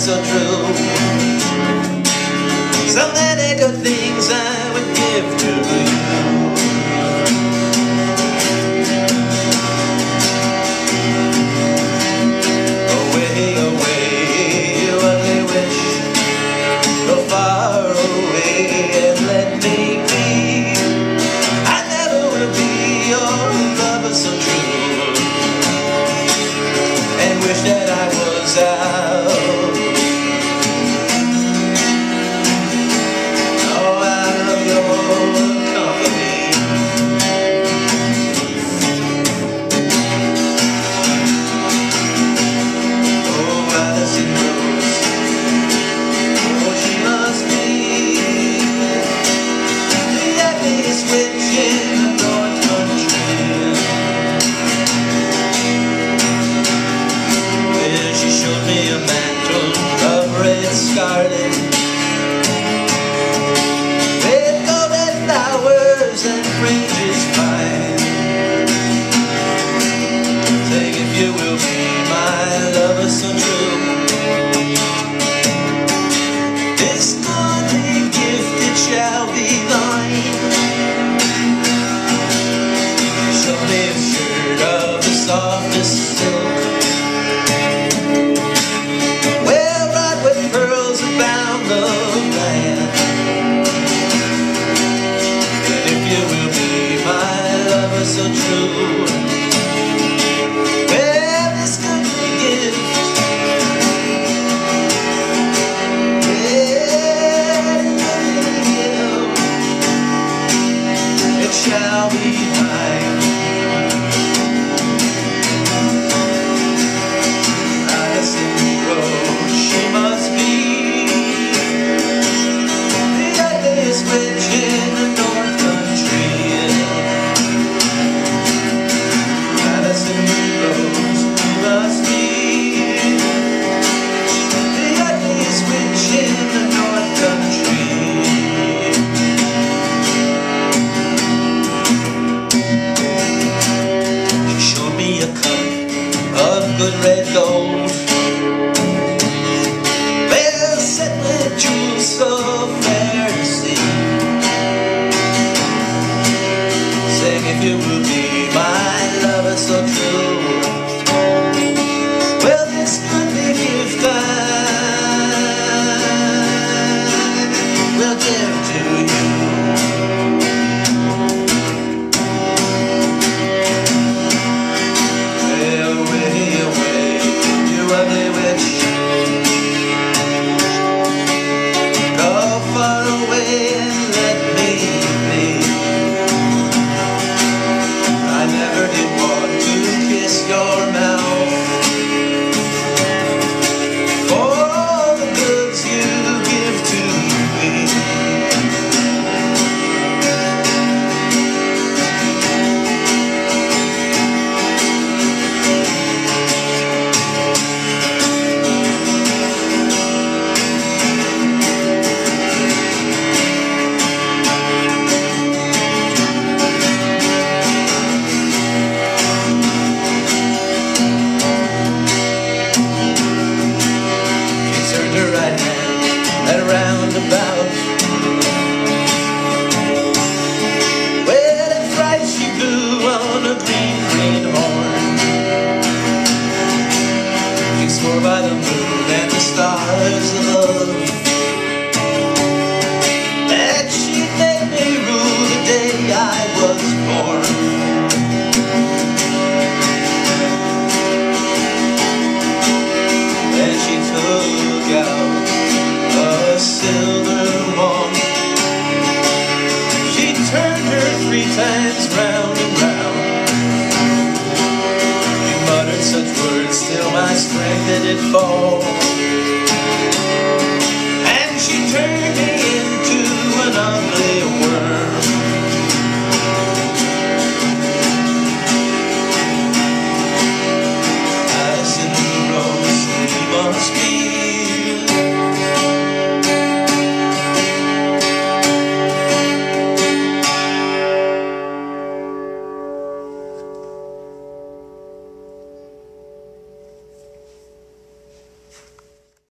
so true. So many good things shall be mine. good red gold. Set with jewels of if you will be. the green, green horn. He by the moon and the stars above that she made me rule the day I was born. And she took out a silver wand. She turned her three times round. strength and it falls.